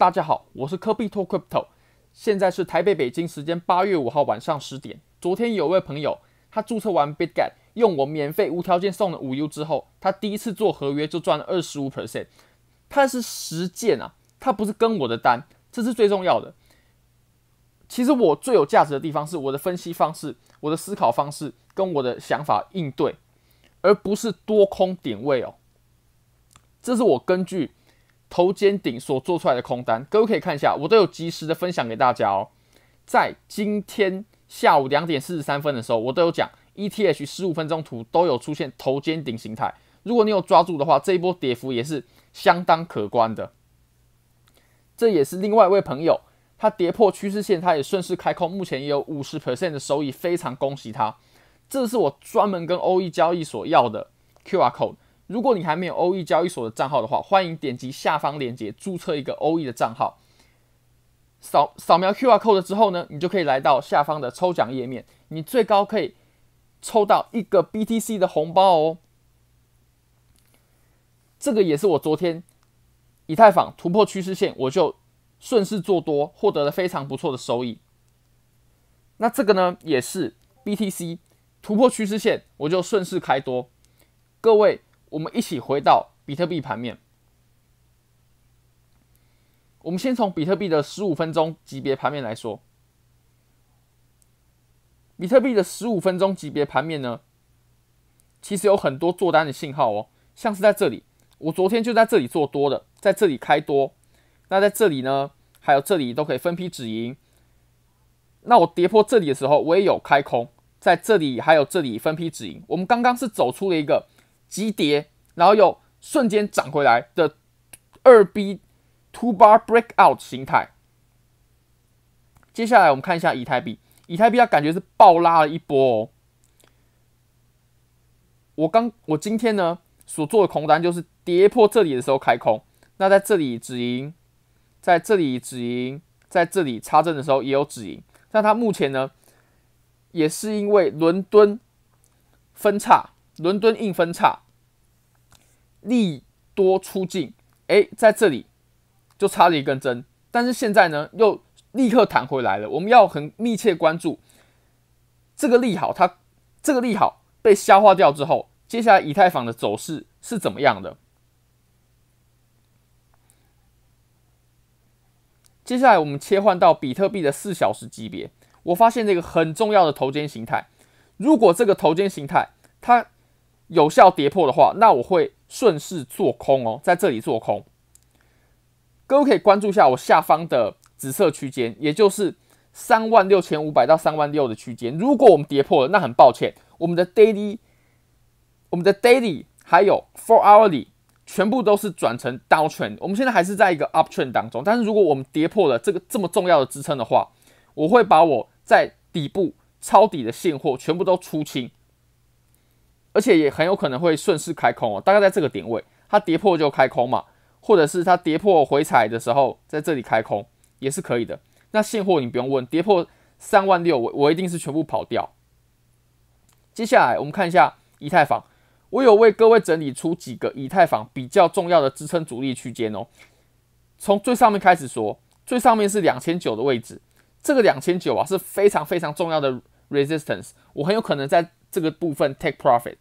大家好，我是科比托 Crypto，现在是台北、北京时间八月五号晚上十点。昨天有位朋友，他注册完 BitGet，用我免费无条件送的五 U 之后，他第一次做合约就赚了二十五 percent。他是实践啊，他不是跟我的单，这是最重要的。其实我最有价值的地方是我的分析方式、我的思考方式跟我的想法应对，而不是多空点位哦。这是我根据头肩顶所做出来的空单，各位可以看一下，我都有及时的分享给大家哦。在今天下午两点四十三分的时候，我都有讲 ETH 十五分钟图都有出现头肩顶形态。如果你有抓住的话，这一波跌幅也是相当可观的。这也是另外一位朋友。他跌破趋势线，他也顺势开空，目前也有五十 percent 的收益，非常恭喜他。这是我专门跟欧 e 交易所要的 QR code。如果你还没有欧 e 交易所的账号的话，欢迎点击下方链接注册一个欧 e 的账号。扫扫描 QR code 之后呢，你就可以来到下方的抽奖页面，你最高可以抽到一个 BTC 的红包哦。这个也是我昨天以太坊突破趋势线，我就。顺势做多，获得了非常不错的收益。那这个呢，也是 BTC 突破趋势线，我就顺势开多。各位，我们一起回到比特币盘面。我们先从比特币的十五分钟级别盘面来说，比特币的十五分钟级别盘面呢，其实有很多做单的信号哦，像是在这里，我昨天就在这里做多的，在这里开多。那在这里呢，还有这里都可以分批止盈。那我跌破这里的时候，我也有开空，在这里还有这里分批止盈。我们刚刚是走出了一个急跌，然后又瞬间涨回来的二 B two bar breakout 形态。接下来我们看一下以太币，以太币它感觉是暴拉了一波哦。我刚我今天呢所做的空单就是跌破这里的时候开空，那在这里止盈。在这里止盈，在这里插针的时候也有止盈，但它目前呢，也是因为伦敦分叉，伦敦硬分叉，利多出尽，哎，在这里就插了一根针，但是现在呢又立刻弹回来了。我们要很密切关注这个利好，它这个利好被消化掉之后，接下来以太坊的走势是怎么样的？接下来我们切换到比特币的四小时级别，我发现这个很重要的头肩形态。如果这个头肩形态它有效跌破的话，那我会顺势做空哦，在这里做空。各位可以关注一下我下方的紫色区间，也就是三万六千五百到三万六的区间。如果我们跌破了，那很抱歉，我们的 daily、我们的 daily 还有 four hourly。全部都是转成 down trend，我们现在还是在一个 up trend 当中。但是如果我们跌破了这个这么重要的支撑的话，我会把我在底部抄底的现货全部都出清，而且也很有可能会顺势开空哦。大概在这个点位，它跌破就开空嘛，或者是它跌破回踩的时候在这里开空也是可以的。那现货你不用问，跌破三万六，我我一定是全部跑掉。接下来我们看一下以太坊。我有为各位整理出几个以太坊比较重要的支撑阻力区间哦。从最上面开始说，最上面是两千九的位置，这个两千九啊是非常非常重要的 resistance，我很有可能在这个部分 take profit。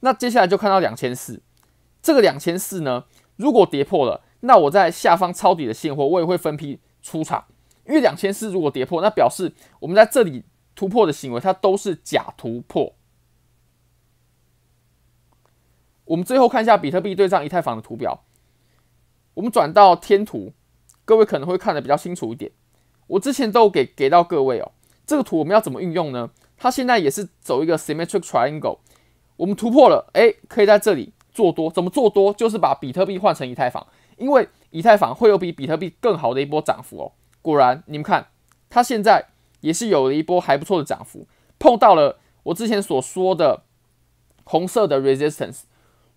那接下来就看到两千四，这个两千四呢，如果跌破了，那我在下方抄底的现货我也会分批出场，因为两千四如果跌破，那表示我们在这里突破的行为它都是假突破。我们最后看一下比特币对账以太坊的图表。我们转到天图，各位可能会看得比较清楚一点。我之前都给给到各位哦。这个图我们要怎么运用呢？它现在也是走一个 symmetric triangle。我们突破了，哎，可以在这里做多。怎么做多？就是把比特币换成以太坊，因为以太坊会有比比特币更好的一波涨幅哦。果然，你们看，它现在也是有了一波还不错的涨幅，碰到了我之前所说的红色的 resistance。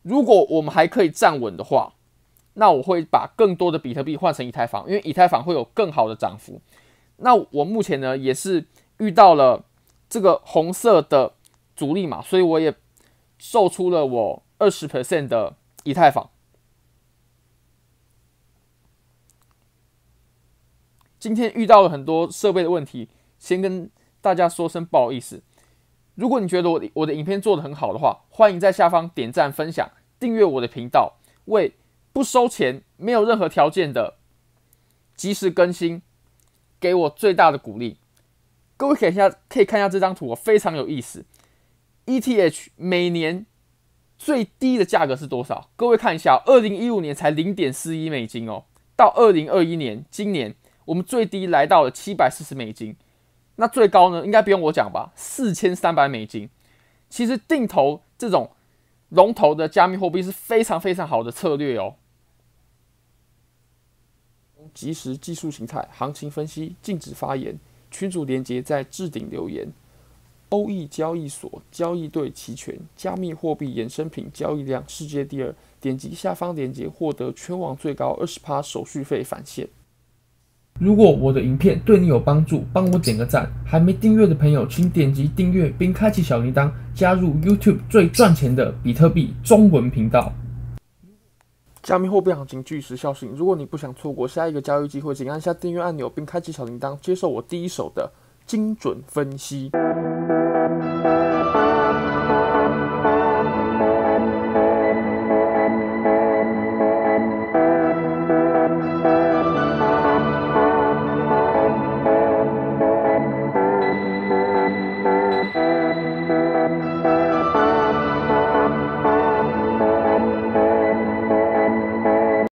如果我们还可以站稳的话，那我会把更多的比特币换成以太坊，因为以太坊会有更好的涨幅。那我目前呢也是遇到了这个红色的阻力嘛，所以我也售出了我二十 percent 的以太坊。今天遇到了很多设备的问题，先跟大家说声不好意思。如果你觉得我我的影片做得很好的话，欢迎在下方点赞、分享、订阅我的频道，为不收钱、没有任何条件的及时更新，给我最大的鼓励。各位可以下可以看一下这张图，非常有意思。ETH 每年最低的价格是多少？各位看一下，二零一五年才零点四一美金哦，到二零二一年，今年我们最低来到了七百四十美金。那最高呢？应该不用我讲吧？四千三百美金。其实定投这种龙头的加密货币是非常非常好的策略哦。即时技术形态、行情分析、禁止发言。群主连接在置顶留言。欧易交易所交易对齐全，加密货币衍生品交易量世界第二。点击下方链接获得全网最高二十趴手续费返现。如果我的影片对你有帮助，帮我点个赞。还没订阅的朋友，请点击订阅并开启小铃铛，加入 YouTube 最赚钱的比特币中文频道。加密货币行情具时效性，如果你不想错过下一个交易机会，请按下订阅按钮并开启小铃铛，接受我第一手的精准分析。